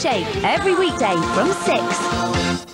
Shake every weekday from 6.